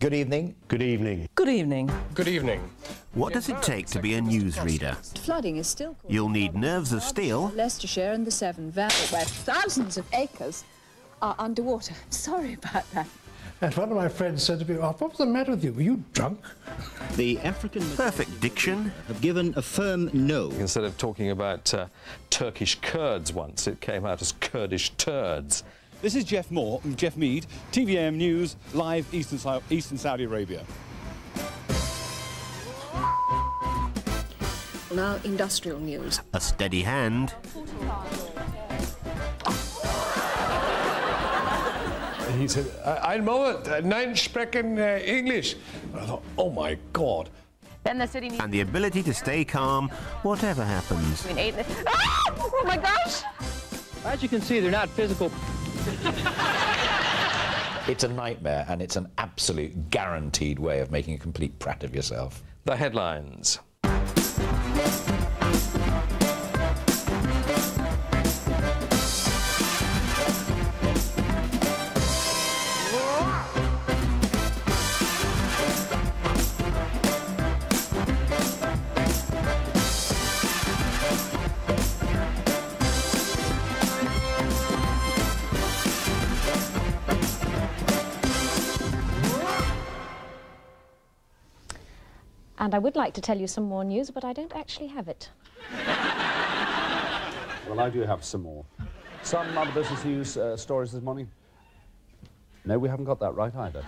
Good evening. Good evening. Good evening. Good evening. What does it take to be a newsreader? Flooding is still You'll need nerves of steel. Leicestershire and the Severn Valley, where thousands of acres are underwater. Sorry about that. And one of my friends said to me, oh, what was the matter with you? Were you drunk? The African Perfect diction. have given a firm no. Instead of talking about uh, Turkish Kurds once, it came out as Kurdish turds. This is Jeff Moore, Jeff Mead, TVM News, live Eastern, Eastern Saudi Arabia. Now, industrial news. A steady hand. He said, "Ein Moment, uh, nein sprechen uh, English." And I thought, "Oh my God!" Then the city needs And the ability to stay calm, whatever happens. between eight ah! Oh my gosh! As you can see, they're not physical. It's a nightmare, and it's an absolute guaranteed way of making a complete prat of yourself. The headlines. And I would like to tell you some more news, but I don't actually have it. Well, I do have some more. Some other business news uh, stories this morning. No, we haven't got that right either.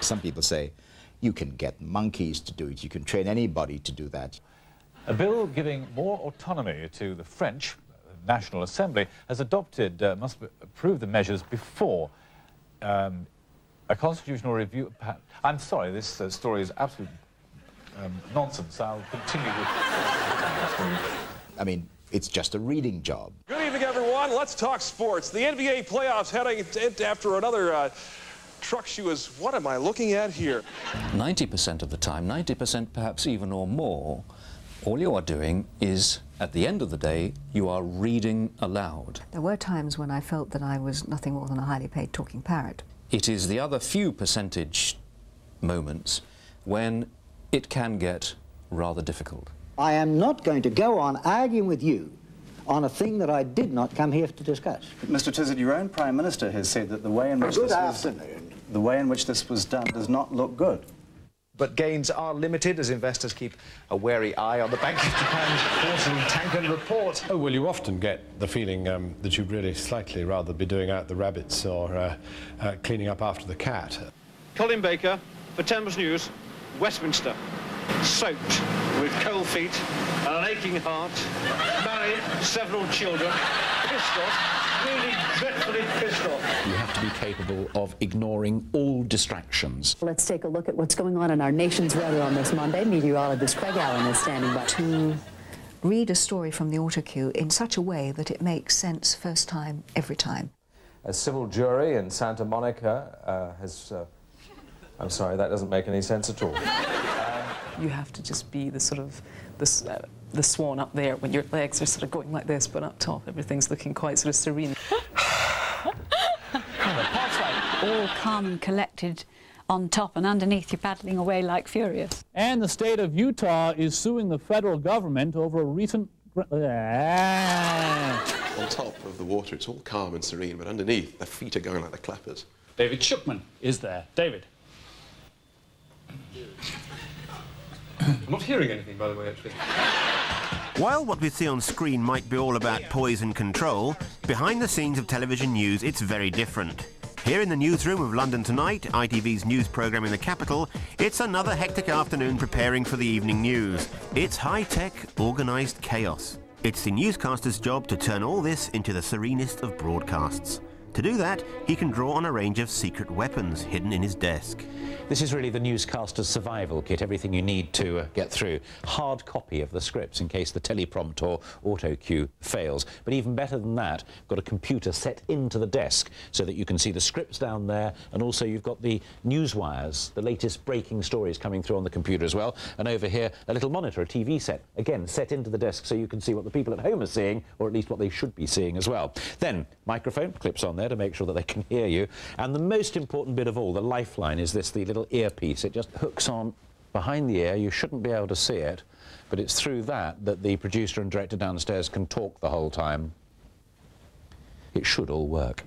Some people say you can get monkeys to do it, you can train anybody to do that. A bill giving more autonomy to the French National Assembly has adopted, uh, must approve the measures before um, a constitutional review. I'm sorry, this uh, story is absolute um, nonsense. I'll continue with. I mean, it's just a reading job. Good evening, everyone. Let's talk sports. The NBA playoffs heading in- after another uh, truck she was, What am I looking at here? 90% of the time, 90% perhaps even or more, all you are doing is, at the end of the day, you are reading aloud. There were times when I felt that I was nothing more than a highly paid talking parrot. It is the other few percentage moments when it can get rather difficult. I am not going to go on arguing with you on a thing that I did not come here to discuss. Mr. Tizard, your own Prime Minister has said that the way in which Good this afternoon. was the way in which this was done does not look good. But gains are limited as investors keep a wary eye on the Bank of Japan's quarterly Tankan report. Oh, well, you often get the feeling um, that you'd really slightly rather be doing out the rabbits or uh, uh, cleaning up after the cat. Colin Baker for Thames News, Westminster. Soaked with cold feet and an aching heart, married, several children, pissed off, really dreadfully pissed off. You have to be capable of ignoring all distractions. Let's take a look at what's going on in our nation's weather on this Monday. Meteorologist Craig Allen is standing by. To read a story from the autocue in such a way that it makes sense first time, every time. A civil jury in Santa Monica uh, has. Uh, I'm sorry, that doesn't make any sense at all. You have to just be the sort of the, uh, the swan up there when your legs are sort of going like this, but up top everything's looking quite sort of serene. all calm and collected on top, and underneath you're paddling away like furious. And the state of Utah is suing the federal government over a recent. Ah. On top of the water, it's all calm and serene, but underneath, the feet are going like the clappers. David Shukman is there. David. I'm not hearing anything, by the way, actually. While what we see on screen might be all about poise and control, behind the scenes of television news it's very different. Here in the newsroom of London Tonight, ITV's news programme in the capital, it's another hectic afternoon preparing for the evening news. It's high-tech, organised chaos. It's the newscaster's job to turn all this into the serenest of broadcasts. To do that, he can draw on a range of secret weapons hidden in his desk. This is really the newscaster's survival kit, everything you need to uh, get through. Hard copy of the scripts in case the teleprompt or auto cue fails. But even better than that, got a computer set into the desk so that you can see the scripts down there, and also you've got the news wires, the latest breaking stories coming through on the computer as well. And over here, a little monitor, a TV set, again set into the desk so you can see what the people at home are seeing, or at least what they should be seeing as well. Then, microphone clips on there. There to make sure that they can hear you. And the most important bit of all, the lifeline, is this, the little earpiece. It just hooks on behind the ear. You shouldn't be able to see it, but it's through that that the producer and director downstairs can talk the whole time. It should all work.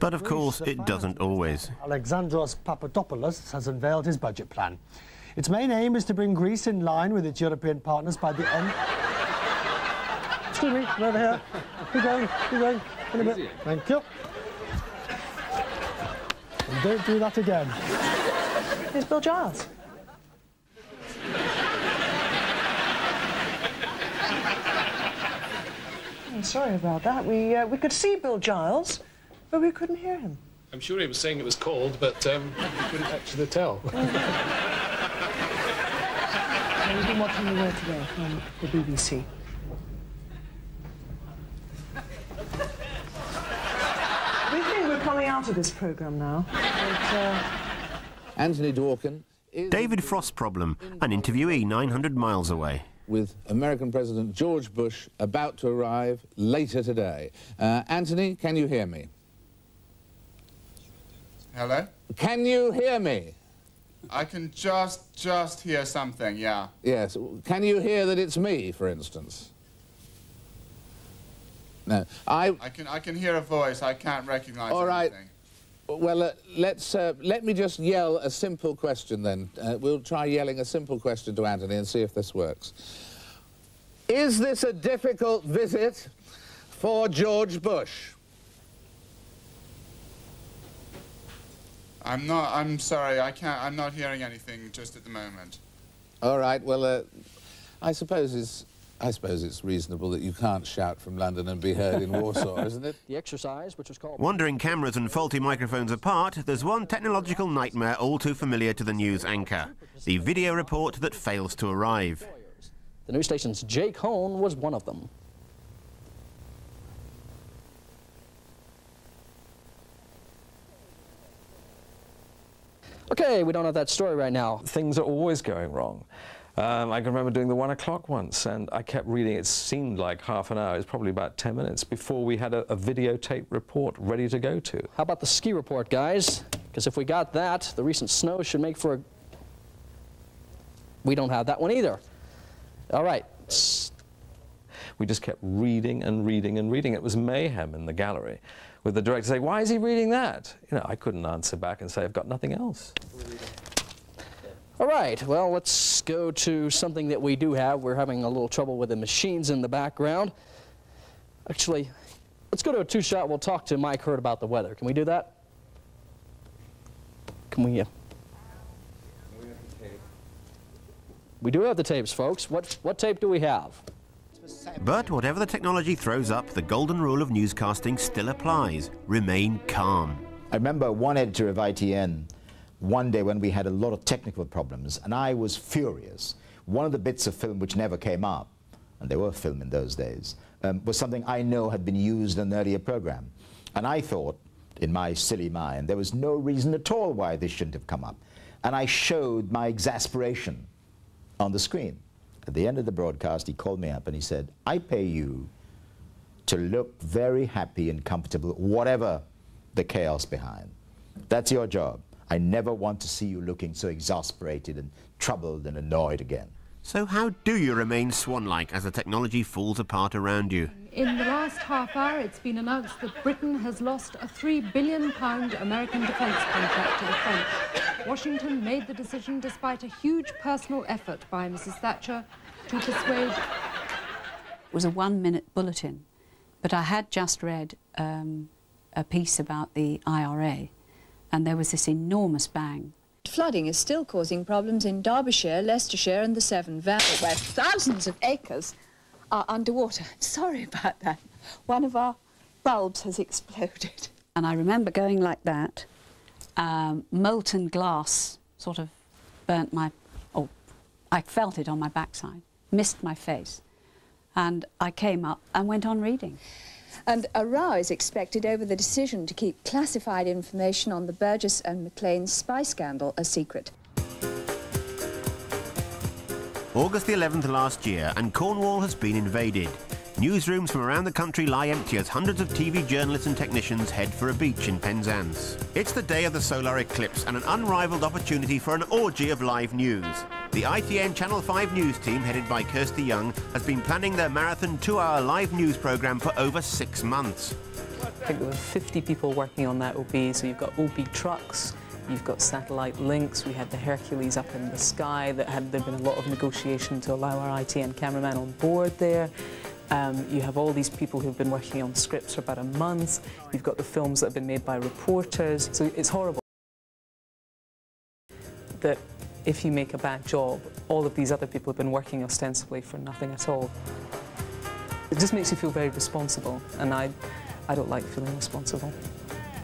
But of course, it doesn't always. Alexandros Papadopoulos has unveiled his budget plan. Its main aim is to bring Greece in line with its European partners by the end... Excuse me, over here. Keep going, keep going. In a bit. Thank you. And don't do that again. Here's Bill Giles. I'm sorry about that. We, uh, we could see Bill Giles, but we couldn't hear him. I'm sure he was saying it was cold, but um, we couldn't actually tell. We've been watching the world today from the BBC. We think we're coming out of this programme now. But, uh, Anthony Dworkin David Frost's problem, an interviewee 900 miles away. with American President George Bush about to arrive later today. Uh, Anthony, can you hear me? Hello? Can you hear me? I can just, just hear something, yeah. Yes. Can you hear that it's me, for instance? No. I... I can, I can hear a voice. I can't recognize All right. anything. Well, uh, let's uh, let me just yell a simple question then. Uh, we'll try yelling a simple question to Anthony and see if this works. Is this a difficult visit for George Bush? I'm not, I'm sorry, I can't, I'm not hearing anything just at the moment. All right. Well, uh, I suppose it's I suppose it's reasonable that you can't shout from London and be heard in Warsaw, isn't it? The exercise, which was called... Wandering cameras and faulty microphones apart, there's one technological nightmare all too familiar to the news anchor. The video report that fails to arrive. The news station's Jake Hone was one of them. Okay, we don't have that story right now. Things are always going wrong. Um, I can remember doing the one o'clock once, and I kept reading. It seemed like half an hour. It was probably about 10 minutes before we had a, a videotape report ready to go to. How about the ski report, guys? Because if we got that, the recent snow should make for a... We don't have that one either. All right. We just kept reading and reading and reading. It was mayhem in the gallery, with the director saying, "Why is he reading that?" You know, I couldn't answer back and say, "I've got nothing else." All right, well, let's go to something that we do have. We're having a little trouble with the machines in the background. Actually, let's go to a two-shot. We'll talk to Mike Hurd about the weather. Can we do that? Can we? Uh... We do have the tapes, folks. What, what tape do we have? But whatever the technology throws up, the golden rule of newscasting still applies. Remain calm. I remember one editor of ITN one day when we had a lot of technical problems, and I was furious. One of the bits of film which never came up, and there were film in those days, um, was something I know had been used in an earlier program. And I thought, in my silly mind, there was no reason at all why this shouldn't have come up. And I showed my exasperation on the screen. At the end of the broadcast, he called me up and he said, I pay you to look very happy and comfortable, whatever the chaos behind. That's your job. I never want to see you looking so exasperated and troubled and annoyed again. So how do you remain swan-like as the technology falls apart around you? In the last half hour, it's been announced that Britain has lost a £3 billion American defence contract to the French. Washington made the decision despite a huge personal effort by Mrs Thatcher to persuade... It was a one-minute bulletin, but I had just read um, a piece about the IRA, and there was this enormous bang. Flooding is still causing problems in Derbyshire, Leicestershire and the Severn Valley, where thousands of acres are underwater. Sorry about that. One of our bulbs has exploded. And I remember going like that, um, molten glass sort of burnt my, oh, I felt it on my backside, missed my face. And I came up and went on reading. And a row is expected over the decision to keep classified information on the Burgess and Maclean spy scandal a secret. August the 11th last year, and Cornwall has been invaded. Newsrooms from around the country lie empty as hundreds of TV journalists and technicians head for a beach in Penzance. It's the day of the solar eclipse and an unrivaled opportunity for an orgy of live news. The ITN Channel 5 news team, headed by Kirsty Young, has been planning their marathon two-hour live news programme for over six months. I think there were 50 people working on that OB, so you've got OB trucks, You've got satellite links. We had the Hercules up in the sky that had there been a lot of negotiation to allow our ITN cameraman on board there. Um, you have all these people who've been working on scripts for about a month. You've got the films that have been made by reporters. So it's horrible that if you make a bad job, all of these other people have been working ostensibly for nothing at all. It just makes you feel very responsible, and I, I don't like feeling responsible.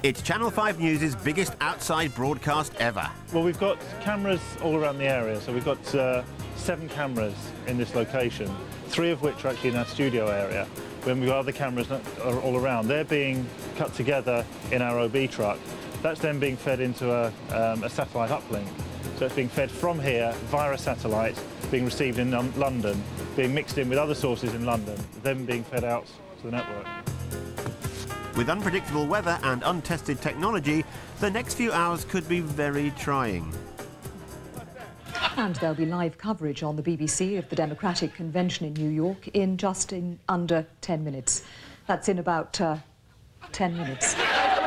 It's Channel 5 News' biggest outside broadcast ever. Well, we've got cameras all around the area, so we've got uh, seven cameras in this location, three of which are actually in our studio area. When we've got other cameras all around, they're being cut together in our OB truck. That's then being fed into a, um, a satellite uplink. So it's being fed from here via a satellite, being received in um, London, being mixed in with other sources in London, then being fed out to the network. With unpredictable weather and untested technology, the next few hours could be very trying. And there'll be live coverage on the BBC of the Democratic Convention in New York in just in under 10 minutes. That's in about uh, 10 minutes. I'm at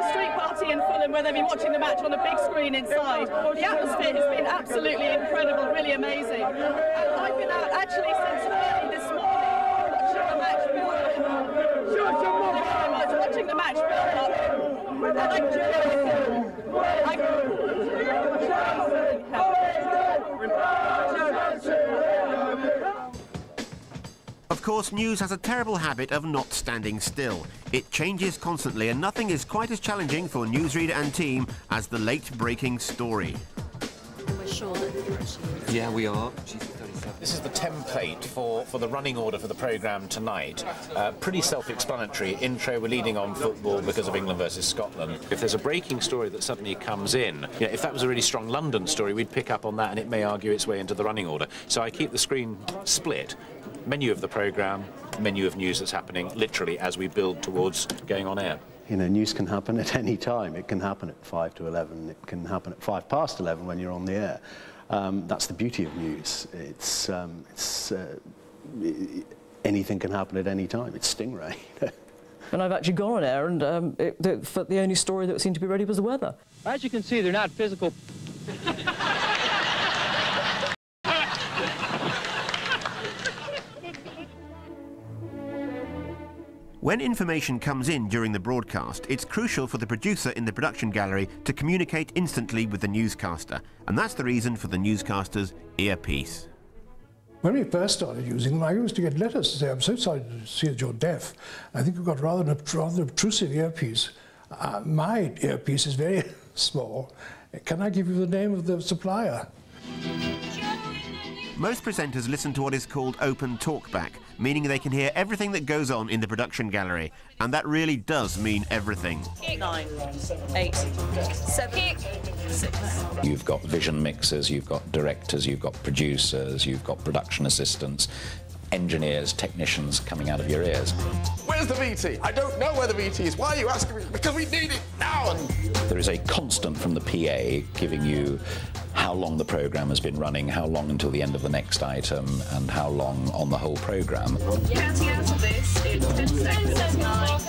a street party in Fulham where they'll be watching the match on a big screen inside. The atmosphere has been absolutely incredible, really amazing. And I've been out actually since early this morning watching the match build up. watching the match. And I Of course, news has a terrible habit of not standing still. It changes constantly and nothing is quite as challenging for newsreader and team as the late-breaking story. We're sure that Yeah, we are. This is the template for, for the running order for the programme tonight. Uh, pretty self-explanatory. Intro, we're leading on football because of England versus Scotland. If there's a breaking story that suddenly comes in, you know, if that was a really strong London story, we'd pick up on that and it may argue its way into the running order. So I keep the screen split. Menu of the programme, menu of news that's happening literally as we build towards going on air. You know, news can happen at any time. It can happen at 5 to 11. It can happen at 5 past 11 when you're on the air. Um, that's the beauty of news. It's, um, it's uh, anything can happen at any time. It's Stingray. and I've actually gone on air, and um, it, the, the only story that seemed to be ready was the weather. As you can see, they're not physical. When information comes in during the broadcast, it's crucial for the producer in the production gallery to communicate instantly with the newscaster, and that's the reason for the newscaster's earpiece. When we first started using them, I used to get letters to say, I'm so sorry to see that you're deaf. I think you've got rather an rather obtrusive earpiece. Uh, my earpiece is very small. Can I give you the name of the supplier? Most presenters listen to what is called open talkback, meaning they can hear everything that goes on in the production gallery. And that really does mean everything. Nine, eight, seven, six. You've got vision mixers, you've got directors, you've got producers, you've got production assistants, engineers, technicians coming out of your ears. Where's the VT? I don't know where the VT is. Why are you asking me? Because we need it now. There is a constant from the PA giving you how long the programme has been running, how long until the end of the next item, and how long on the whole programme. Counting out of this, it's 10 seconds, 9,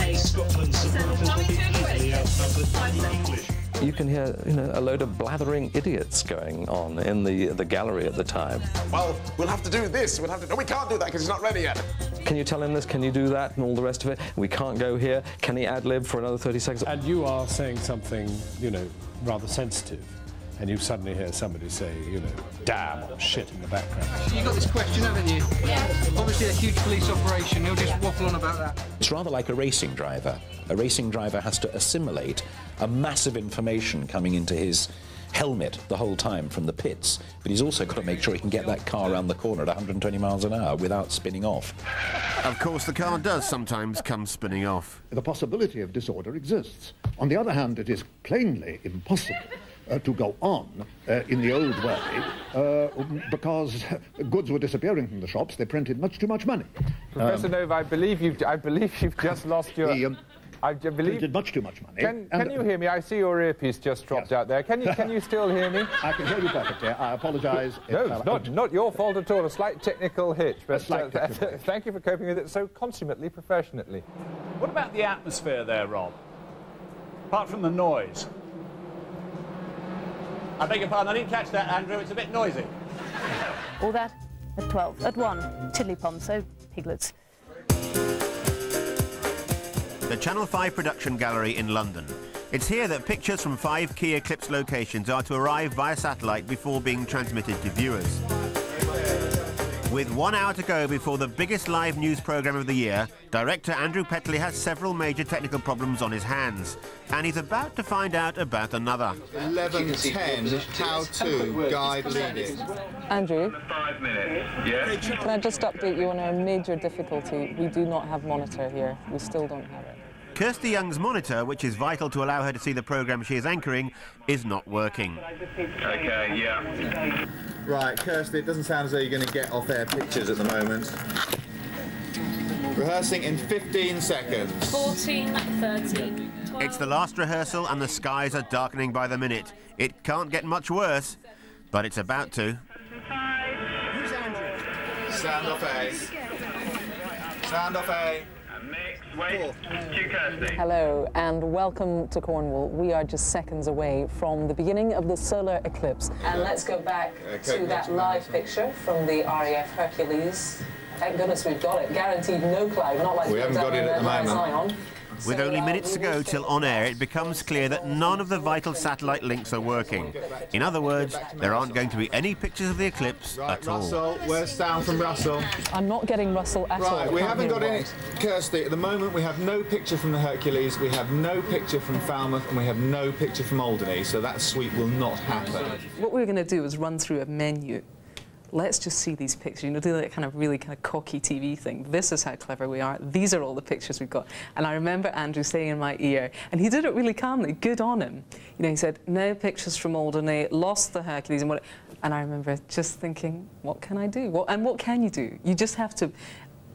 8, 7, coming to a twist, 5 You can hear, you know, a load of blathering idiots going on in the the gallery at the time. Well, we'll have to do this. We'll have to. No, we can't do that because it's not ready yet. Can you tell him this? Can you do that? And all the rest of it. We can't go here. Can he ad lib for another 30 seconds? And you are saying something, you know, rather sensitive. And you suddenly hear somebody say, you know, damn or shit in the background. You got this question, haven't you? Yeah. Obviously a huge police operation. You'll just waffle on about that. It's rather like a racing driver. A racing driver has to assimilate a massive information coming into his helmet the whole time from the pits, but he's also got to make sure he can get that car around the corner at 120 miles an hour without spinning off. Of course, the car does sometimes come spinning off. The possibility of disorder exists. On the other hand, it is plainly impossible uh, to go on uh, in the old way uh, because goods were disappearing from the shops. They printed much too much money. Professor Um, Nova, I believe you've I believe you've just lost your. The, um, I j- believe printed much too much money. Can, And- can you hear me? I see your earpiece just dropped out there. Can you can you still hear me? I can hear you perfectly. I apologise. No, I- it's not not your fault at all. A slight technical hitch, but slight uh, technical thank you for coping with it so consummately professionally. What about the atmosphere there, Rob? Apart from the noise. I beg your pardon, I didn't catch that, Andrew. It's a bit noisy. All that at 12. At 1, Tiddly Pom, so piglets. The Channel 5 production gallery in London. It's here that pictures from five key Eclipse locations are to arrive via satellite before being transmitted to viewers. With one hour to go before the biggest live news programme of the year, director Andrew Petley has several major technical problems on his hands, and he's about to find out about another. 11.10, how to guide leading. Andrew, Five minutes. Yeah. can I just update you on our major difficulty? We do not have monitor here. We still don't have it. Kirsty Young's monitor, which is vital to allow her to see the programme she is anchoring, is not working. Okay. Yeah. Right, Kirsty, it doesn't sound as though you're going to get off-air pictures at the moment. Rehearsing in 15 seconds. 14, 13, 12. It's the last rehearsal and the skies are darkening by the minute. It can't get much worse, but it's about to. Sound off A. Sound off A. Hello and welcome to Cornwall. We are just seconds away from the beginning of the solar eclipse. And let's go back Okay, to that live picture from the RAF Hercules. Thank goodness we've got it. Guaranteed no cloud, not like We haven't got it at the moment. Zion. With only minutes to go till on air, it becomes clear that none of the vital satellite links are working. In other words, there aren't going to be any pictures of the eclipse Right, at all. Russell, where's sound from Russell? I'm not getting Russell at all. Right, we haven't got any. Kirsty, at the moment we have no picture from the Hercules, we have no picture from Falmouth, and we have no picture from Alderney, so that sweep will not happen. What we're going to do is run through a menu. Let's just see these pictures. You know, do that kind of really kind of cocky TV thing. This is how clever we are. These are all the pictures we've got. And I remember Andrew saying in my ear, and he did it really calmly. Good on him. You know, he said no pictures from Alderney, lost the Hercules, and what. And I remember just thinking, what can I do? What, and what can you do? You just have to.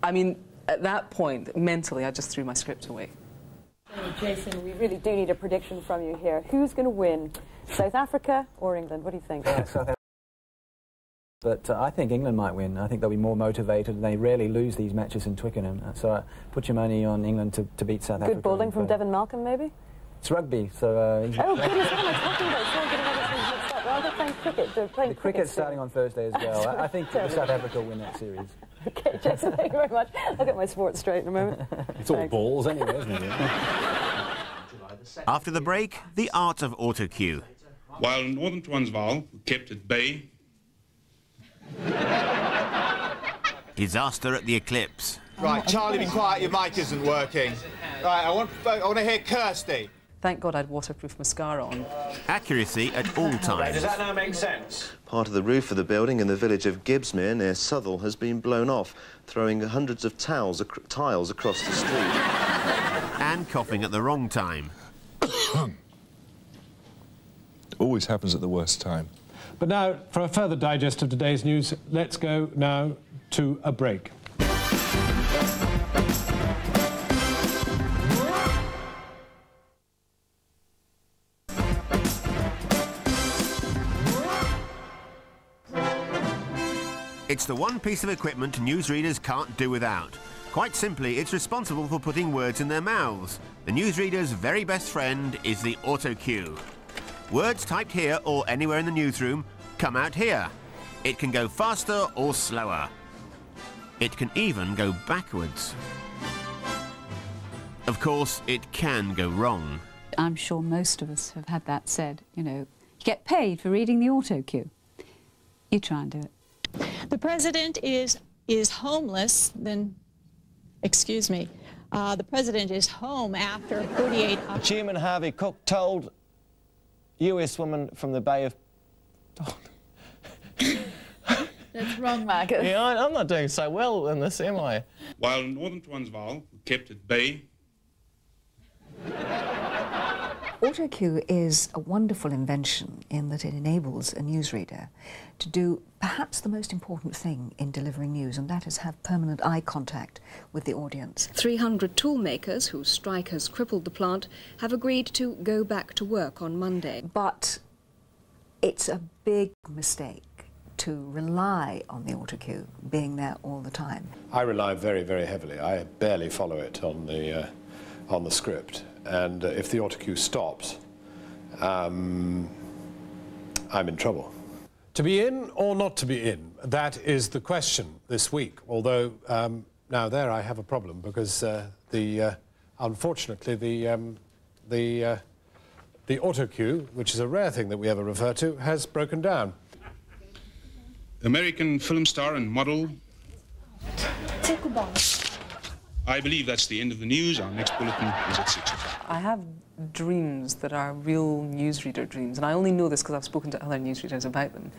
I mean, at that point, mentally, I just threw my script away. Jason, we really do need a prediction from you here. Who's going to win, South Africa or England? What do you think? But uh, I think England might win. I think they'll be more motivated. They rarely lose these matches in Twickenham. Uh, So uh, put your money on England to, to beat South Africa. Good bowling from Devon Malcolm, maybe? It's rugby, so... Uh, he's- Oh, goodness, what am I talking about? Sorry, getting everything mixed up. Well, they're playing cricket. They're playing the cricket. cricket's soon. starting on Thursday as well. I, I think Terrible. South Africa will win that series. Okay, Jason, thank you very much. I'll get my sports straight in a moment. It's all Thanks. balls anyway, isn't it? After the break, the art of auto cue. While Northern Transvaal kept at bay, Disaster at the eclipse. Right, Charlie, be quiet, your mic isn't working. Right, I want, I want to hear Kirsty. Thank God I had waterproof mascara on. Accuracy at all times. Does that now make sense? Part of the roof of the building in the village of Gibsmere near Southwell has been blown off, throwing hundreds of towels ac tiles across the street. And coughing at the wrong time. Always happens at the worst time. But now, for a further digest of today's news, let's go now to a break. It's the one piece of equipment newsreaders can't do without. Quite simply, it's responsible for putting words in their mouths. The newsreader's very best friend is the auto cue. Words typed here or anywhere in the newsroom come out here. It can go faster or slower. It can even go backwards. Of course, it can go wrong. I'm sure most of us have had that said. You know, you get paid for reading the auto cue. You try and do it. The president is is homeless. Then, excuse me, uh, the president is home after 38 hours. Chairman Harvey Cook told US woman from the Bay of. That's wrong, Marcus. Yeah, I- I'm not doing so well in this, am I? while Northern Transvaal kept at bay, AutoCue is a wonderful invention in that it enables a newsreader to do perhaps the most important thing in delivering news, and that is have permanent eye contact with the audience. 300 toolmakers whose strike has crippled the plant have agreed to go back to work on Monday. But it's a big mistake to rely on the AutoCue being there all the time. I rely very, very heavily. I barely follow it on the, uh, on the script. And uh, if the AutoCue stops, um, I'm in trouble. To be in or not to be in, that is the question this week. Although um, now there I have a problem because uh, the, uh, unfortunately, the, um, the, uh, the AutoCue, which is a rare thing that we ever refer to, has broken down. American film star and model. Take I believe that's the end of the news. Our next bulletin is at 6 o'clock. I have dreams that are real newsreader dreams, and I only know this because I've spoken to other newsreaders about them.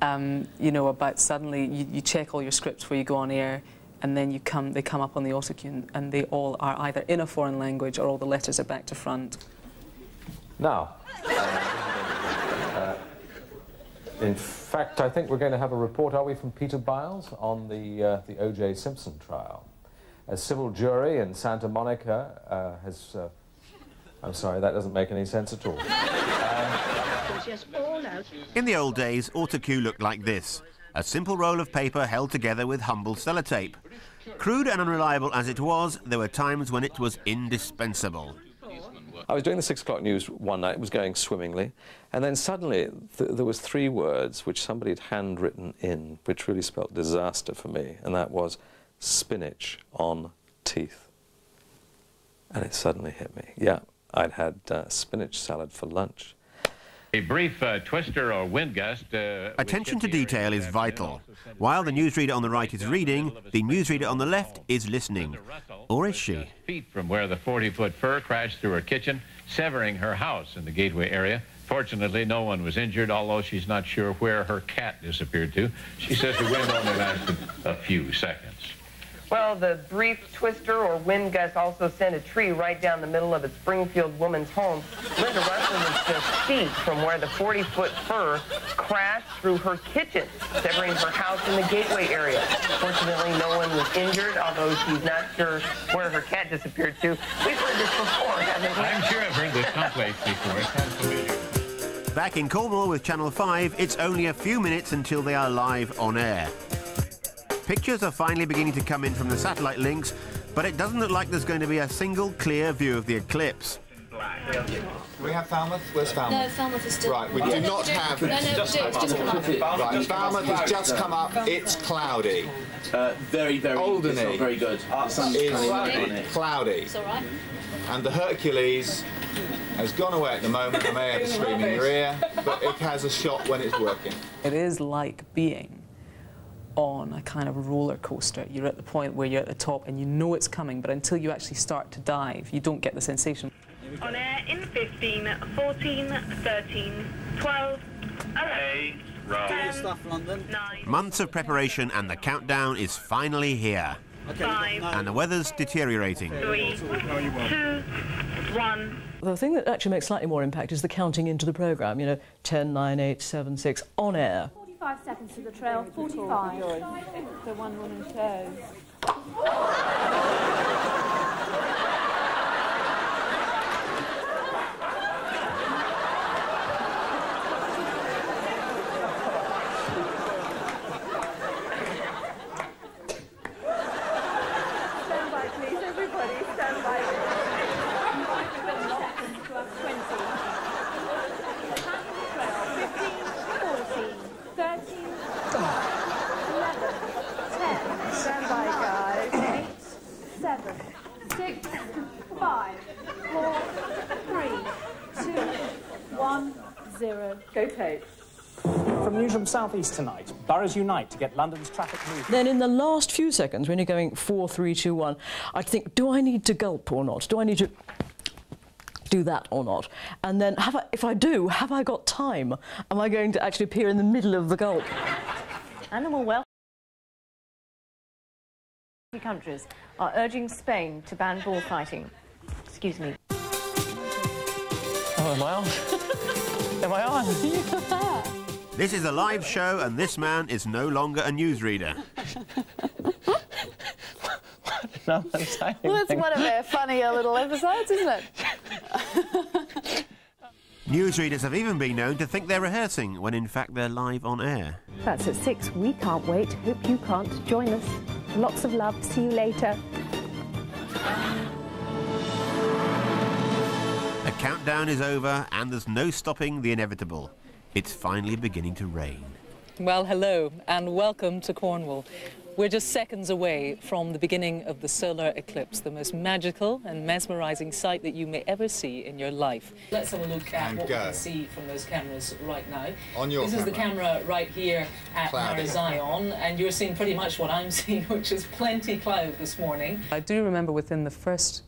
Um, you know, about suddenly you, you, check all your scripts before you go on air, and then you come, they come up on the autocue, and they all are either in a foreign language or all the letters are back to front. Now, uh, in fact, I think we're going to have a report, are we, from Peter Biles on the, uh, the O.J. Simpson trial. A civil jury in Santa Monica uh, has... I'm sorry, that doesn't make any sense at all. Um, in the old days, AutoCue looked like this. A simple roll of paper held together with humble sellotape. Crude and unreliable as it was, there were times when it was indispensable. I was doing the six o'clock news one night, it was going swimmingly, and then suddenly th there was three words which somebody had handwritten in, which really spelt disaster for me, and that was spinach on teeth. And it suddenly hit me. Yeah, I'd had uh, spinach salad for lunch. A brief uh, twister or wind gust. Uh, Attention to detail is vital. While the newsreader on the right is reading, the newsreader on the left is listening. Or is she? Feet from where the 40-foot fir crashed through her kitchen, severing her house in the Gateway area. Fortunately, no one was injured, although she's not sure where her cat disappeared to. She says the wind only lasted a few seconds. Well, the brief twister or wind gust also sent a tree right down the middle of a Springfield woman's home. Linda Russell was just feet from where the 40-foot fir crashed through her kitchen, severing her house in the Gateway area. Fortunately, no one was injured, although she's not sure where her cat disappeared to. We've heard this before, haven't we? I'm sure I've heard this someplace before. It sounds familiar. Back in Cornwall with Channel 5, it's only a few minutes until they are live on air. Pictures are finally beginning to come in from the satellite links, but it doesn't look like there's going to be a single clear view of the eclipse. Do we have Falmouth? Where's Falmouth? No, Falmouth is still... Right, we no, do no, not do, have... No, no, just, do, just come up. Right, Falmouth has just come up. It's cloudy. Uh, very, very... Alderney. It's not very good. It's cloudy. It's all right. And the Hercules has gone away at the moment. I may have a scream in your ear, but it has a shot when it's working. It is like being on a kind of roller coaster. You're at the point where you're at the top and you know it's coming, but until you actually start to dive, you don't get the sensation. On air in 15, 14, 13, 12, 11, Hey, stuff, London. 9, Months of preparation and the countdown is finally here. 5, And the weather's deteriorating. 3, 2, 1. The thing that actually makes slightly more impact is the counting into the programme, you know, 10, 9, 8, 7, 6, on air. 45 seconds to the trail, 45. The one woman shows. Stand by, please, everybody. Stand by. 10. Stand by, guys. 8, 7, 6, 5, 4, 3, 2, 1, 0. Go tape. From Newsroom Southeast tonight, boroughs unite to get London's traffic moving. Then in the last few seconds, when you're going four, three, two, one, I'd think, do I need to gulp or not? Do I need to do that or not? And then, have I, if I do, have I got time? Am I going to actually appear in the middle of the gulp? Animal welfare countries are urging Spain to ban bullfighting. Excuse me. Oh, am I on? am I on? This is a live show, and this man is no longer a newsreader. no, I'm Well, that's one of our funnier little episodes, isn't it? Newsreaders have even been known to think they're rehearsing when in fact they're live on air. That's at six. We can't wait. Hope you can't. Join us. Lots of love. See you later. The countdown is over, and there's no stopping the inevitable. It's finally beginning to rain. Well, hello and welcome to Cornwall. We're just seconds away from the beginning of the solar eclipse, the most magical and mesmerizing sight that you may ever see in your life. Let's have a look at And what go. we can see from those cameras right now. On your this is the camera. camera right here at Cloudy. Marazion, and you're seeing pretty much what I'm seeing, which is plenty cloud this morning. I do remember within the first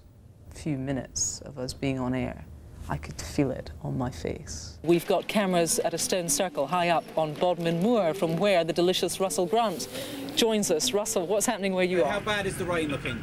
few minutes of us being on air, I could feel it on my face. We've got cameras at a stone circle high up on Bodmin Moor, from where the delicious Russell Grant joins us. Russell, what's happening where you are? How bad is the rain looking?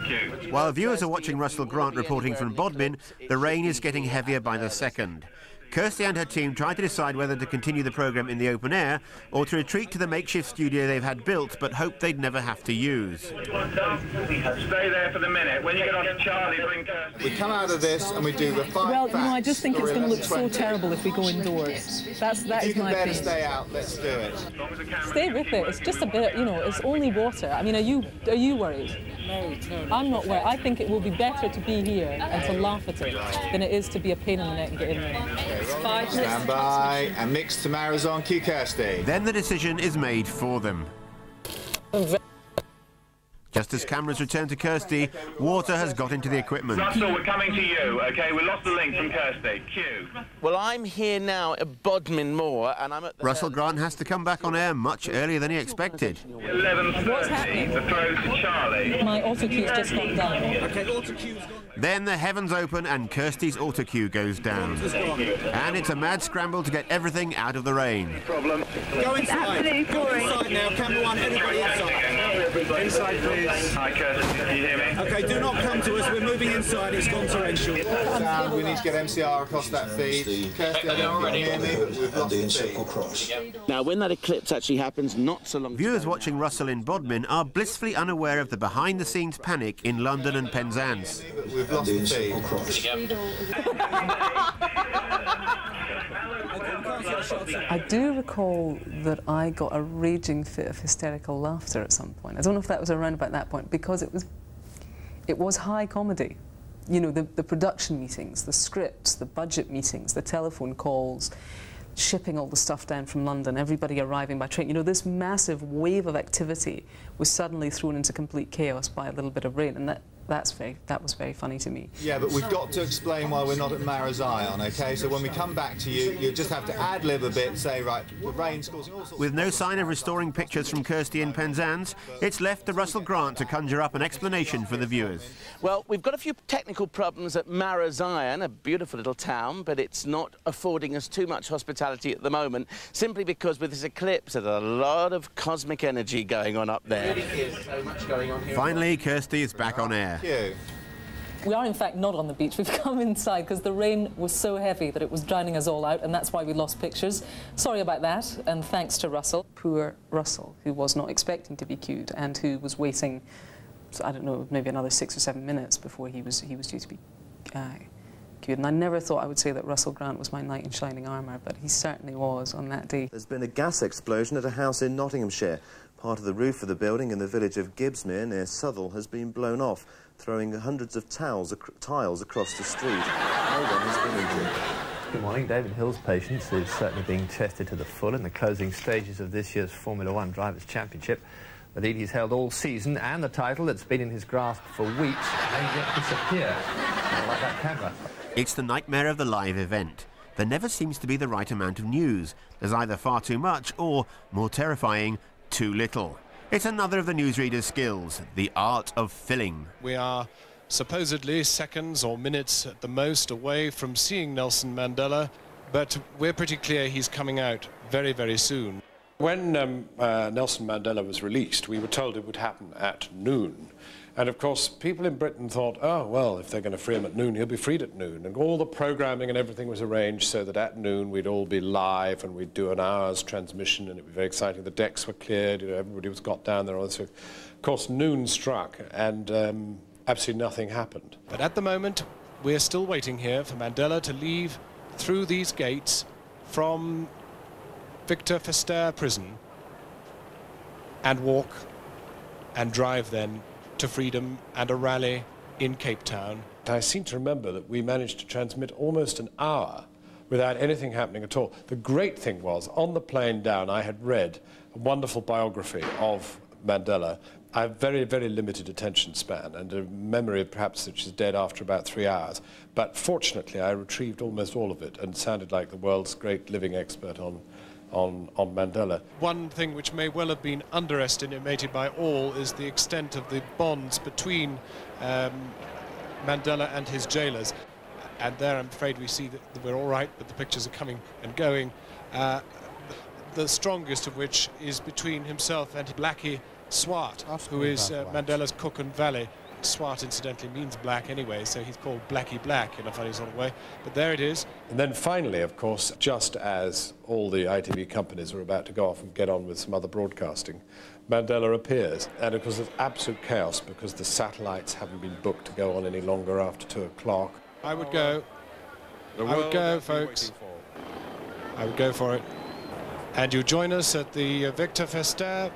While viewers are watching Russell Grant reporting from Bodmin, the rain is getting heavier by the second. Kirsty and her team try to decide whether to continue the programme in the open air or to retreat to the makeshift studio they've had built but hope they'd never have to use. Stay there for the minute. When you get on to Charlie, bring Kirsty. We come out of this and we do the five Well, you know, I just think it's going to look so terrible if we go indoors. That's that If you is can my bear to opinion. stay out, let's do it. Stay with it. It's just a bit, you know, it's only water. I mean, are you are you worried? No, no. I'm not worried. I think it will be better to be here and to laugh at it than it is to be a pain in the neck and get in there. It's five. Stand by and mix Tamara's on cue, Kirsty. Then the decision is made for them. Just as cameras return to Kirsty, water has got into the equipment. Russell, we're coming to you, okay? We lost the link from Kirsty. Cue. Well, I'm here now at Bodmin Moor, and I'm at the... Russell Grant has to come back on air much earlier than he expected. 11.30, the throw to Charlie. My auto cue's just gone down. Okay, auto cue's Then the heavens open and Kirsty's autocue goes down. And it's a mad scramble to get everything out of the rain. Problem. Go inside. Go inside now. Camera one, everybody inside. Inside, please. Hi, Kirsty. Can you hear me? Okay, do not come to us. We're moving inside. It's gone um, we need to get MCR across that feed. Kirsty, I don't know if you can hear me, but we've lost the feed. Now, when that eclipse actually happens, not so long... Viewers watching Russell in Bodmin are blissfully unaware of the behind-the-scenes panic in London and Penzance. We've lost the feed. I do recall that I got a raging fit of hysterical laughter at some point. I don't know if that was around about that point because it was, it was high comedy. You know, the, the production meetings, the scripts, the budget meetings, the telephone calls, shipping all the stuff down from London, everybody arriving by train. You know, this massive wave of activity was suddenly thrown into complete chaos by a little bit of rain, and that, that's very, that was very funny to me. Yeah, but we've got to explain why we're not at Marazion, okay? So when we come back to you, you just have to ad-lib a bit, say, right, the rain's causing all sorts With no sign of restoring pictures from Kirsty in Penzance, it's left to Russell Grant to conjure up an explanation for the viewers. Well, we've got a few technical problems at Marazion, a beautiful little town, but it's not affording us too much hospitality at the moment, simply because with this eclipse, there's a lot of cosmic energy going on up there. so much going on here. Finally, Kirsty is back on air. We are, in fact, not on the beach. We've come inside because the rain was so heavy that it was drowning us all out, and that's why we lost pictures. Sorry about that, and thanks to Russell. Poor Russell, who was not expecting to be queued and who was waiting, I don't know, maybe another six or seven minutes before he was, he was due to be uh, queued. And I never thought I would say that Russell Grant was my knight in shining armour, but he certainly was on that day. There's been a gas explosion at a house in Nottinghamshire. Part of the roof of the building in the village of Gibsmere near Southwell has been blown off, throwing hundreds of towels ac tiles across the street. No one has been injured. Good morning. David Hill's patience is certainly being tested to the full in the closing stages of this year's Formula One Drivers' Championship. The lead he's held all season and the title that's been in his grasp for weeks may yet disappear. Not like that camera. It's the nightmare of the live event. There never seems to be the right amount of news. There's either far too much or, more terrifying, too little. It's another of the newsreader's skills, the art of filling. We are supposedly seconds or minutes at the most away from seeing Nelson Mandela, but we're pretty clear he's coming out very, very soon. When um, uh, Nelson Mandela was released, we were told it would happen at noon. And of course, people in Britain thought, oh, well, if they're going to free him at noon, he'll be freed at noon. And all the programming and everything was arranged so that at noon we'd all be live and we'd do an hour's transmission and it'd be very exciting. The decks were cleared, you know, everybody was got down there. Of course, noon struck and um, absolutely nothing happened. But at the moment, we're still waiting here for Mandela to leave through these gates from Victor Verster prison and walk and drive then to freedom and a rally in Cape Town. I seem to remember that we managed to transmit almost an hour without anything happening at all. The great thing was, on the plane down, I had read a wonderful biography of Mandela. I have very, very limited attention span and a memory perhaps which is dead after about three hours. But fortunately, I retrieved almost all of it and sounded like the world's great living expert on on, on Mandela. One thing which may well have been underestimated by all is the extent of the bonds between um, Mandela and his jailers. And there, I'm afraid we see that we're all right, but the pictures are coming and going. Uh, the strongest of which is between himself and Blackie Swart, who is uh, Mandela's cook and valet. Swart, incidentally, means black anyway, so he's called Blackie Black in a funny sort of way. But there it is. And then finally, of course, just as all the ITV companies were about to go off and get on with some other broadcasting, Mandela appears. And of course, it's absolute chaos because the satellites haven't been booked to go on any longer after two o'clock. I would go. I would go, folks. I would go for it. And you join us at the uh, Victor Verster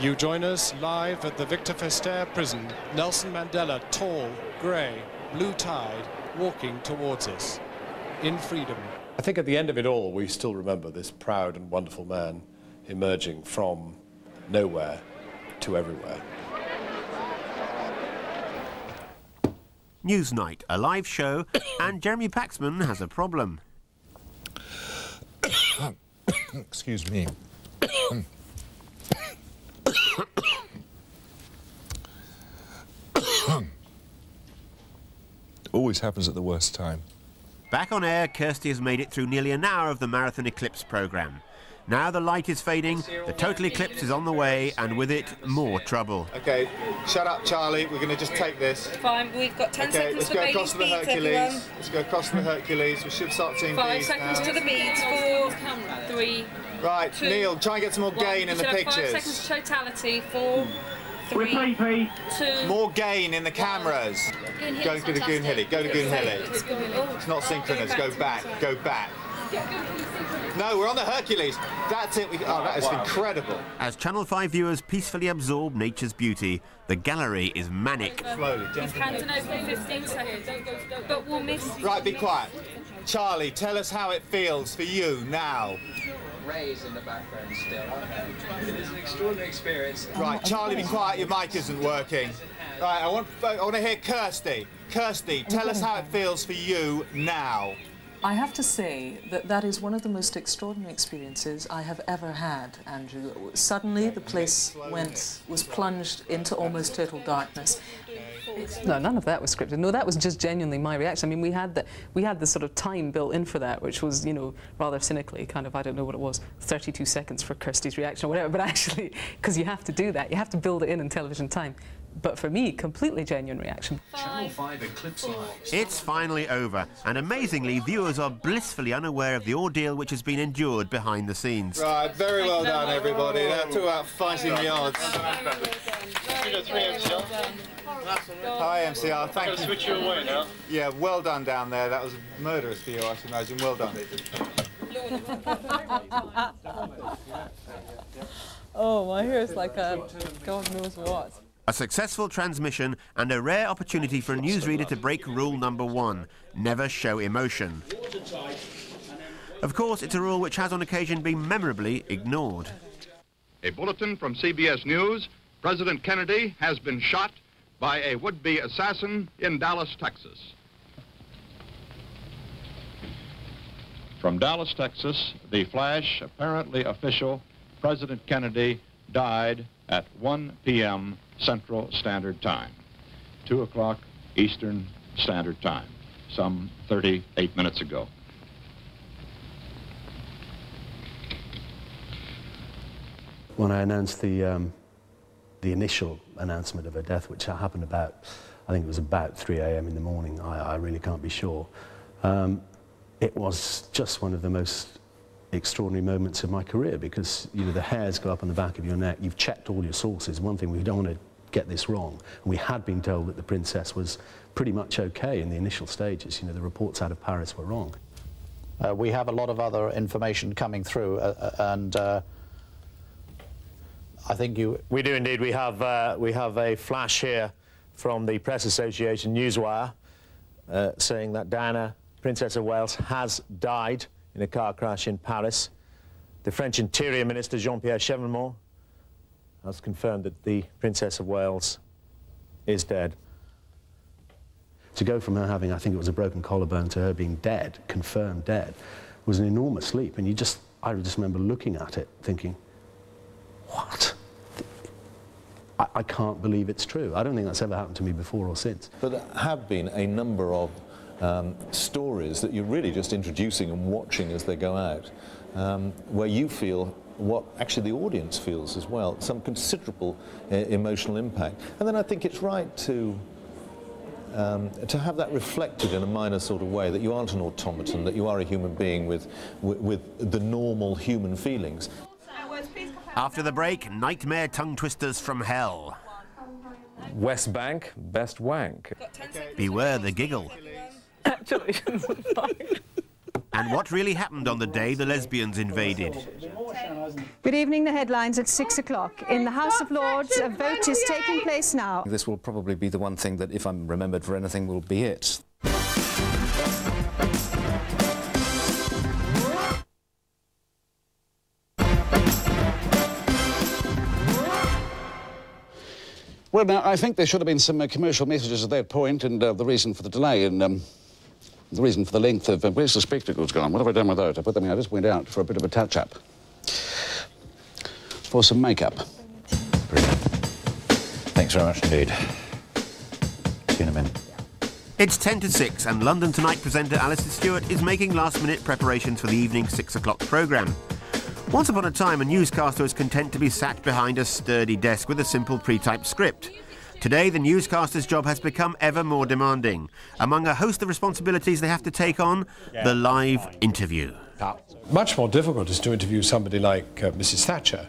you join us live at the Victor Verster prison. Nelson Mandela, tall, grey, blue-tied, walking towards us in freedom. I think at the end of it all, we still remember this proud and wonderful man emerging from nowhere to everywhere. Newsnight, a live show, and Jeremy Paxman has a problem. Excuse me. Always happens at the worst time. Back on air, Kirsty has made it through nearly an hour of the Marathon Eclipse programme. Now the light is fading, the total eclipse is on the way, and with it, more trouble. Okay, shut up, Charlie. We're going to just take this. Fine, we've got 10 okay, seconds let's go across to the Hercules. everyone. Let's go across to the Hercules. We should start seeing Five seconds now. to the beads. Four, three, Right, two, Neil, try and get some more one. gain in the should pictures. Five seconds totality. Four, three, two. More gain in the cameras. Go to the Goonhilly. Go to Goonhilly. It's It's not synchronous. Go back. Go back. No, we're on the Hercules. That's it. We, oh, that is incredible. As Channel 5 viewers peacefully absorb nature's beauty, the gallery is manic. Slowly, He's handing over in 15 seconds. But we'll miss. Right, be quiet. Charlie, tell us how it feels for you now. Rays in the background still. It is an extraordinary experience. Right, Charlie, be quiet. Your mic isn't working. Right, I want, I want to hear Kirsty. Kirsty, tell us how it feels for you now. I have to say that that is one of the most extraordinary experiences I have ever had, Andrew. Suddenly the place went, was plunged into almost total darkness. No, none of that was scripted. No, that was just genuinely my reaction. I mean, we had the, we had the sort of time built in for that, which was, you know, rather cynically kind of, I don't know what it was, 32 seconds for Kirsty's reaction or whatever, but actually, because you have to do that, you have to build it in in television time. But for me, completely genuine reaction. Channel 5 Eclipse Live. It's finally over, and amazingly, viewers are blissfully unaware of the ordeal which has been endured behind the scenes. Right, very well done, everybody. That talk about fighting the odds. Hi, MCR. Thank you. switch you away now. Yeah, well done down there. That was murderous for you, I should imagine. Well done. oh, my hair is like a God knows what. A successful transmission and a rare opportunity for a newsreader to break rule number one never show emotion. Of course, it's a rule which has on occasion been memorably ignored. A bulletin from CBS News. President Kennedy has been shot by a would-be assassin in Dallas, Texas. From Dallas, Texas, the flash, apparently official, President Kennedy died at 1 p.m. Central Standard Time, 2 o'clock Eastern Standard Time, some 38 minutes ago. When I announced the, um, the initial announcement of her death, which happened about, I think it was about 3 a.m. in the morning, I, I really can't be sure, um, it was just one of the most extraordinary moments of my career because you know the hairs go up on the back of your neck. You've checked all your sources. One thing we don't want to get this wrong. And we had been told that the princess was pretty much okay in the initial stages. You know the reports out of Paris were wrong. Uh, we have a lot of other information coming through, uh, uh and uh, I think you. We do indeed. We have uh, we have a flash here from the Press Association Newswire uh, saying that Diana, Princess of Wales, has died in a car crash in Paris. The French Interior Minister, Jean-Pierre Chevènement, has confirmed that the Princess of Wales is dead. To go from her having, I think it was a broken collarbone, to her being dead, confirmed dead, was an enormous leap. And you just, I just remember looking at it thinking, what? I, I can't believe it's true. I don't think that's ever happened to me before or since. But there have been a number of um, stories that you're really just introducing and watching as they go out, um, where you feel what actually the audience feels as well, some considerable uh, emotional impact. And then I think it's right to um, to have that reflected in a minor sort of way, that you aren't an automaton, that you are a human being with, with, with the normal human feelings. After the break, nightmare tongue twisters from hell. West Bank, best wank. Beware the giggle. Actually, And what really happened on the day the lesbians invaded? Good evening. The headlines at six o'clock. In the House of Lords, a vote is taking place now. This will probably be the one thing that, if I'm remembered for anything, will be it. Well, now, I think there should have been some uh, commercial messages at that point, and uh, the reason for the delay and um, the reason for the length of... Uh, where's the spectacles gone? What have I done with those? I put them in. I just went out for a bit of a touch-up. For some makeup. Brilliant. Thanks very much indeed. See you in a minute. It's 10 to 6 and London Tonight presenter Alastair Stewart is making last-minute preparations for the evening 6 o'clock programme. Once upon a time, a newscaster was content to be sat behind a sturdy desk with a simple pre-typed script. Today, the newscaster's job has become ever more demanding. Among a host of responsibilities they have to take on, the live interview. Much more difficult is to interview somebody like uh, Mrs. Thatcher,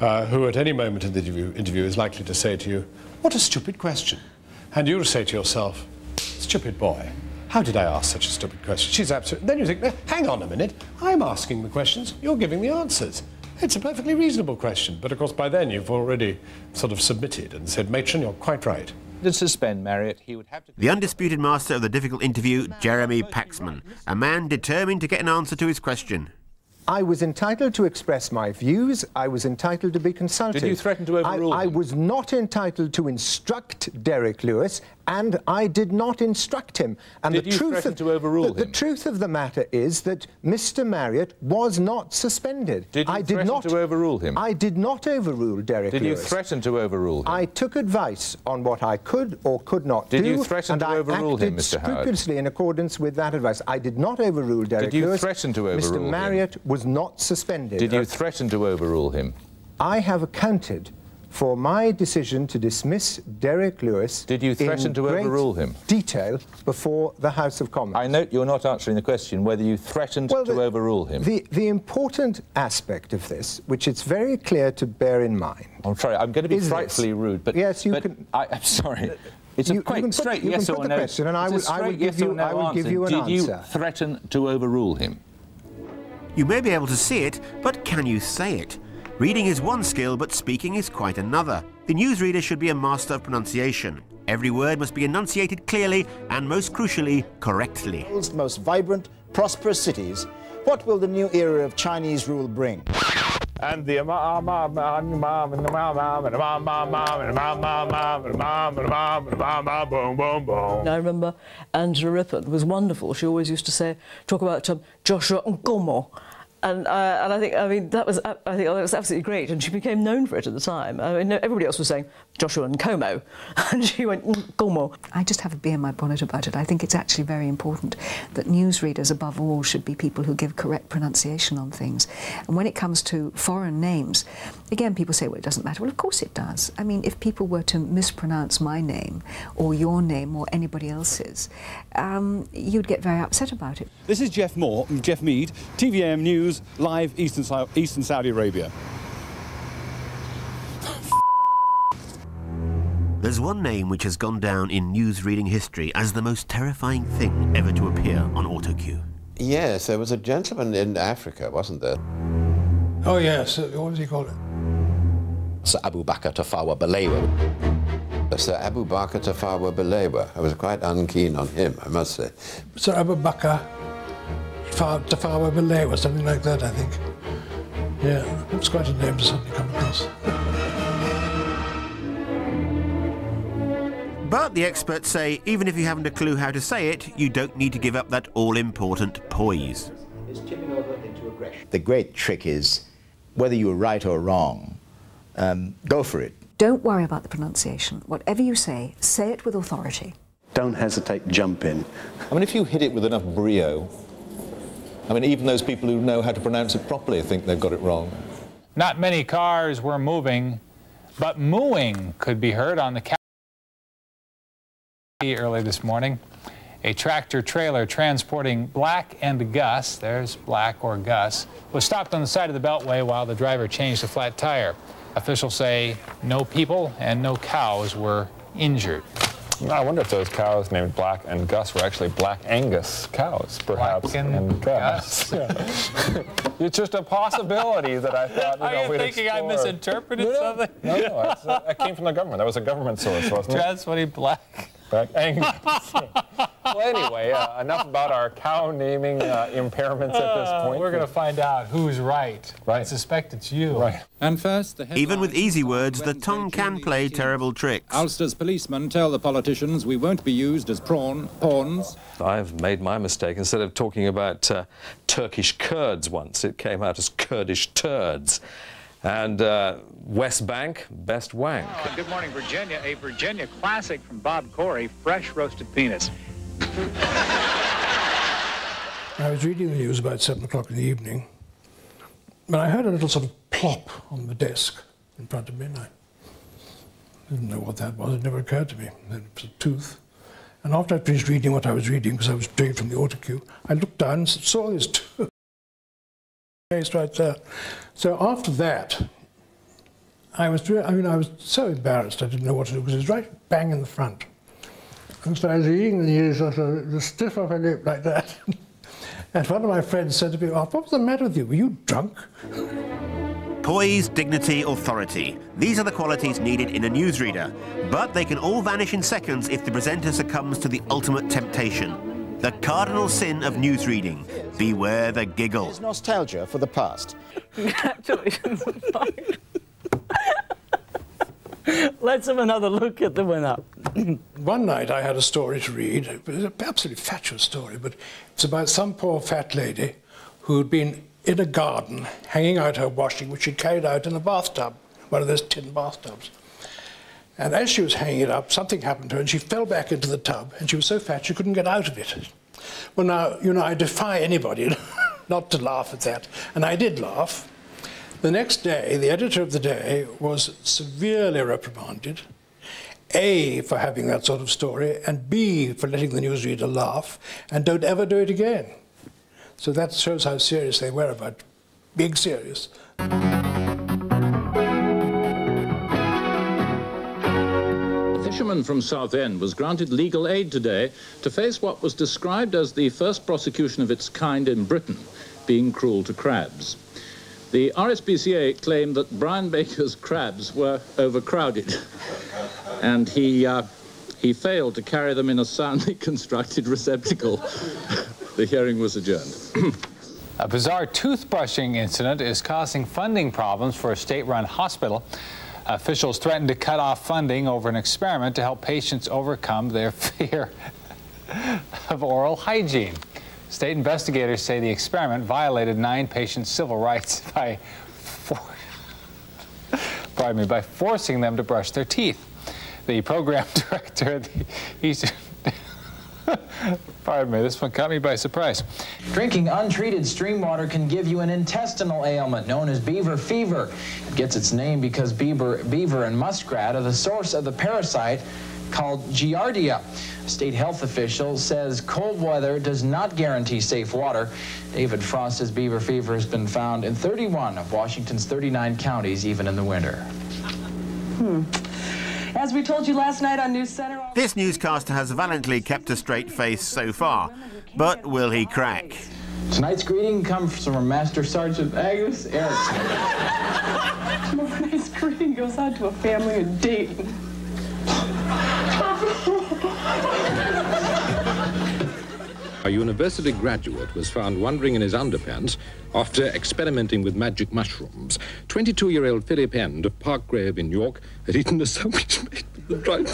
uh, who at any moment in the interview, interview is likely to say to you, What a stupid question. And you'll say to yourself, Stupid boy. How did I ask such a stupid question? She's absolutely. Then you think, hang on a minute. I'm asking the questions. You're giving the answers. It's a perfectly reasonable question. But of course, by then you've already sort of submitted and said, Matron, you're quite right. To suspend Marriott, he would have to. The undisputed master of the difficult interview, Jeremy Paxman, a man determined to get an answer to his question. I was entitled to express my views. I was entitled to be consulted. Did you threaten to overrule I, I was not entitled to instruct Derek Lewis, and I did not instruct him. And Did the you truth of, to overrule the, him? The truth of the matter is that Mr. Marriott was not suspended. Did you I did not to overrule him? I did not overrule Derek Did you Lewis. threaten to overrule him? I took advice on what I could or could not Did do. you threaten and to I overrule him, acted Mr. Howard? scrupulously in accordance with that advice. I did not overrule Derek Did you Lewis. threaten to Mr. overrule him? Marriott was not suspended. Did you threaten to overrule him? I have accounted for my decision to dismiss Derek Lewis. Did you threaten in to overrule him? Detail before the House of Commons. I note you're not answering the question whether you threatened Well, to the- overrule him. The, the important aspect of this, which it's very clear to bear in mind. I'm sorry, I'm going to be is this. frightfully rude, but yes, you but can. I, I'm sorry. It's you- you a quite can put- straight you yes can or put the no. question and I will- I will straight give yes or you- no I will give you an Did you threaten to overrule him? You may be able to see it, but can you say it? Reading is one skill, but speaking is quite another. The newsreader should be a master of pronunciation. Every word must be enunciated clearly and, most crucially, correctly. world's most vibrant, prosperous cities, what will the new era of Chinese rule bring? And the mom, mom, mom, mom, and the mom, mom, and the mom, mom, mom, and the mom, mom, mom, and the mom, and the mom, and the mom, mom, boom, boom, boom. I remember Angela Rippon was wonderful. She always used to say, talk about um, Joshua Nkomo. And uh, and I think I mean that was I think that was absolutely great, and she became known for it at the time. I mean, everybody else was saying Joshua and Como, and she went "Mm, Como. I just have a bee in my bonnet about it. I think it's actually very important that newsreaders, above all, should be people who give correct pronunciation on things. And when it comes to foreign names, again, people say, well, it doesn't matter. Well, of course it does. I mean, if people were to mispronounce my name or your name or anybody else's, um, you'd get very upset about it. This is Jeff Moore, Jeff Mead, TVM News, live Eastern, Eastern Saudi Arabia. There's one name which has gone down in news reading history as the most terrifying thing ever to appear on autocue. Yes, there was a gentleman in Africa, wasn't there? Oh, yes. uh, What was he called? Sir Abu Bakr Tafawa Balewa. Sir Abu Bakr Tafawa Balewa. I was quite unkeen on him, I must say. Sir Abu Bakr Tafawa Balay or something like that, I think. Yeah, it's quite a name to suddenly come across. But the experts say even if you haven't a clue how to say it, you don't need to give up that all-important poise. The great trick is whether you're right or wrong, um, go for it. Don't worry about the pronunciation. Whatever you say, say it with authority. Don't hesitate, jump in. I mean, if you hit it with enough brio, I mean, even those people who know how to pronounce it properly think they've got it wrong. Not many cars were moving, but mooing could be heard on the ca- early this morning. A tractor trailer transporting Black and Gus, there's Black or Gus, was stopped on the side of the beltway while the driver changed a flat tire. Officials say no people and no cows were injured. I wonder if those cows named Black and Gus were actually Black Angus cows, perhaps. Black and Gus. Yeah. it's just a possibility that I thought. You Are know, you we'd thinking I explore. misinterpreted No, no, something? No, no, it's, uh, that came from the government. That was a government source, wasn't it? Transporting Black. Black well, anyway, uh, enough about our cow naming uh, impairments at this point. we're going to find out who's right. Right. I suspect it's you. Right. And first, the Even with easy words, the tongue can play terrible tricks. Ulster's policemen tell the politicians we won't be used as prawn pawns. I've made my mistake. Instead of talking about uh, Turkish Kurds once, it came out as Kurdish turds. And uh, West Bank, best wank. Oh, good morning, Virginia. A Virginia classic from Bob Corey, fresh roasted penis. I was reading the news about seven o'clock in the evening, and I heard a little sort of plop on the desk in front of me, and I didn't know what that was. It never occurred to me. It was a tooth. And after I finished reading what I was reading, because I was doing it from the autocue, I looked down and saw this tooth right there. So after that, I was, I mean, I was so embarrassed I didn't know what to do because it was right bang in the front. And so I was reading the news, of the stiff her lip like that. and one of my friends said to me, oh, what was the matter with you? Were you drunk? Poise, dignity, authority. These are the qualities needed in a newsreader. But they can all vanish in seconds if the presenter succumbs to the ultimate temptation. The cardinal sin of newsreading. Beware the giggle. It's nostalgia for the past. Congratulations. Let's have another look at the winner. One night I had a story to read. It was an absolutely fatuous story, but it's about some poor fat lady who had been in a garden hanging out her washing, which she'd carried out in a bathtub, one of those tin bathtubs. And as she was hanging it up, something happened to her and she fell back into the tub and she was so fat she couldn't get out of it. Well, now, you know, I defy anybody not to laugh at that. And I did laugh. The next day, the editor of the day was severely reprimanded. A, for having that sort of story, and B, for letting the newsreader laugh, and don't ever do it again. So that shows how serious they were about being serious. Fisherman from Southend was granted legal aid today to face what was described as the first prosecution of its kind in Britain, being cruel to crabs. The RSPCA claimed that Brian Baker's crabs were overcrowded, and he, uh, he failed to carry them in a soundly constructed receptacle. the hearing was adjourned. A bizarre toothbrushing incident is causing funding problems for a state-run hospital. Officials threatened to cut off funding over an experiment to help patients overcome their fear of oral hygiene. State investigators say the experiment violated nine patients' civil rights by, for pardon me, by forcing them to brush their teeth. The program director of the Eastern Pardon me, this one caught me by surprise. Drinking untreated stream water can give you an intestinal ailment known as beaver fever. It gets its name because beaver, beaver and muskrat are the source of the parasite called Giardia. A state health official says cold weather does not guarantee safe water. David Frost says beaver fever has been found in 31 of Washington's 39 counties, even in the winter. Hmm. As we told you last night on News Center... This newscaster has valiantly kept a straight face so far, but will he crack? Tonight's greeting comes from Master Sergeant Agnes Erickson. Tonight's greeting goes out to a family in Dayton. A university graduate was found wandering in his underpants after experimenting with magic mushrooms. 22-year-old Philip End of Park Grove in York had eaten a sandwich made with the dried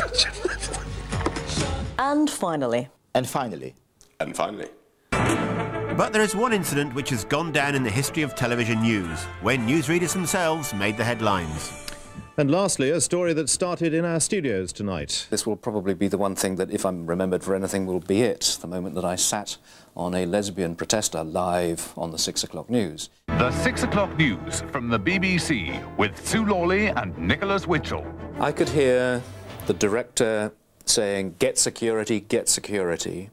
And finally. And finally. And finally. But there is one incident which has gone down in the history of television news, when newsreaders themselves made the headlines. And lastly, a story that started in our studios tonight. This will probably be the one thing that, if I'm remembered for anything, will be it. The moment that I sat on a lesbian protester live on the six o'clock news. The six o'clock news from the BBC with Sue Lawley and Nicholas Witchell. I could hear the director saying, get security, get security.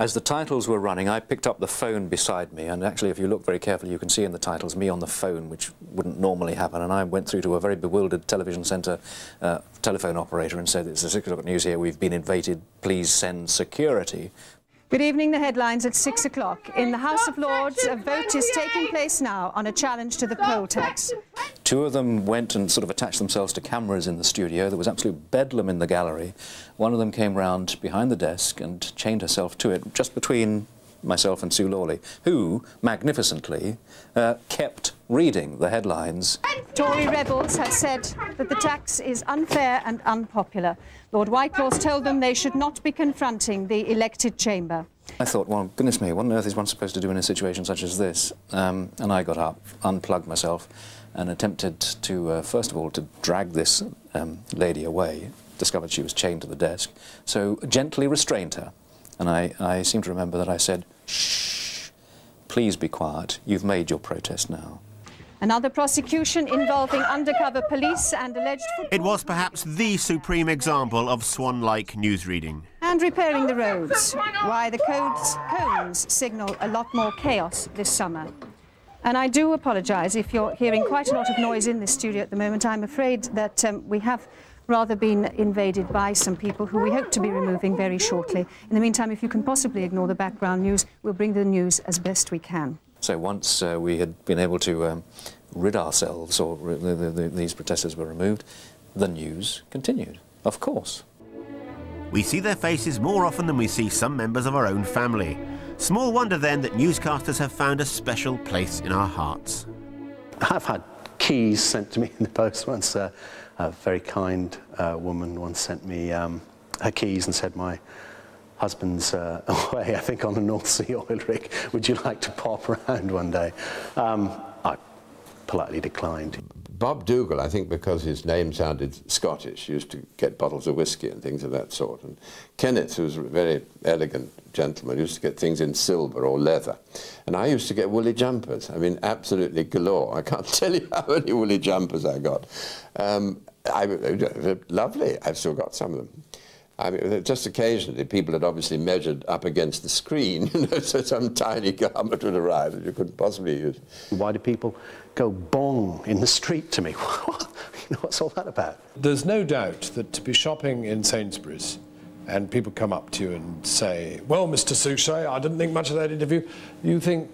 As the titles were running, I picked up the phone beside me, and actually, if you look very carefully, you can see in the titles me on the phone, which wouldn't normally happen, and I went through to a very bewildered television centre uh, telephone operator and said, it's the 6 o'clock news here, we've been invaded, please send security. Good evening. The headlines at 6 o'clock. In the House of Lords, a vote is taking place now on a challenge to the poll tax. Two of them went and sort of attached themselves to cameras in the studio. There was absolute bedlam in the gallery. One of them came round behind the desk and chained herself to it just between myself and Sue Lawley, who, magnificently, uh, kept reading the headlines. Tory rebels have said that the tax is unfair and unpopular. Lord Whitelaw's told them they should not be confronting the elected chamber. I thought, well, goodness me, what on earth is one supposed to do in a situation such as this? Um, and I got up, unplugged myself, and attempted to, uh, first of all, to drag this um, lady away, discovered she was chained to the desk, so gently restrained her. And I, I seem to remember that I said, shh, please be quiet, you've made your protest now. Another prosecution involving undercover police and alleged... It was perhaps the supreme example of swan-like newsreading. And repairing the roads. Why the codes, cones signal a lot more chaos this summer. And I do apologise if you're hearing quite a lot of noise in this studio at the moment. I'm afraid that um, we have rather been invaded by some people who we hope to be removing very shortly. In the meantime, if you can possibly ignore the background news, we'll bring the news as best we can. So once uh, we had been able to um, rid ourselves, or the, the, the, these protesters were removed, the news continued, of course. We see their faces more often than we see some members of our own family. Small wonder then that newscasters have found a special place in our hearts. I've had keys sent to me in the post once. Uh, a very kind uh, woman once sent me um, her keys and said my husband's uh, away, I think, on a North Sea oil rig. Would you like to pop around one day? Um, I politely declined. Bob Dougall, I think because his name sounded Scottish, used to get bottles of whiskey and things of that sort. And Kenneth, who was a very elegant gentleman, used to get things in silver or leather. And I used to get woolly jumpers. I mean, absolutely galore. I can't tell you how many woolly jumpers I got. Um, I, lovely. I've still got some of them. I mean, just occasionally, people had obviously measured up against the screen, you know, so some tiny garment would arrive that you couldn't possibly use. Why do people go bong in the street to me? you know, what's all that about? There's no doubt that to be shopping in Sainsbury's and people come up to you and say, well, Mr. Suchet, I didn't think much of that interview, you think,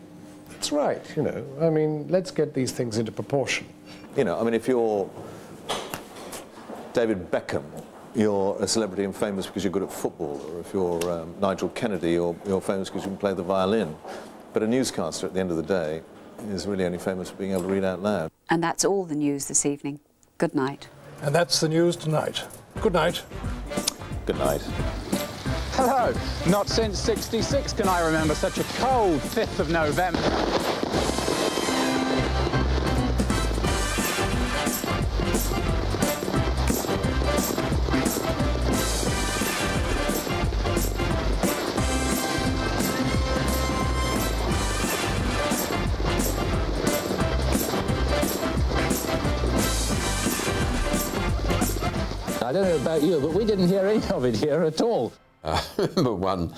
that's right, you know, I mean, let's get these things into proportion. You know, I mean, if you're David Beckham, you're a celebrity and famous because you're good at football, or if you're um, Nigel Kennedy, you're, you're famous because you can play the violin. But a newscaster, at the end of the day, is really only famous for being able to read out loud. And that's all the news this evening. Good night. And that's the news tonight. Good night. Good night. Hello. Not since 66 can I remember such a cold 5th of November. I don't know about you, but we didn't hear any of it here at all. Uh, I remember one